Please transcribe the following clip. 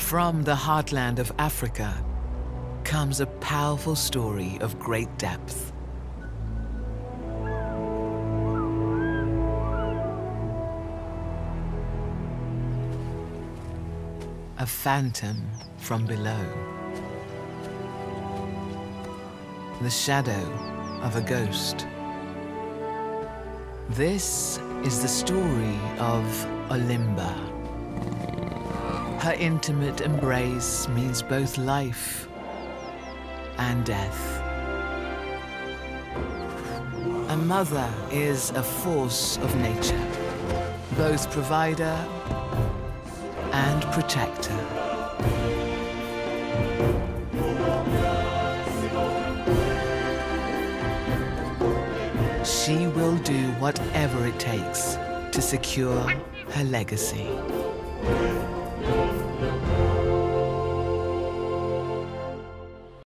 From the heartland of Africa comes a powerful story of great depth. A phantom from below. The shadow of a ghost. This is the story of Olimba. Her intimate embrace means both life and death. A mother is a force of nature, both provider and protector. She will do whatever it takes to secure her legacy.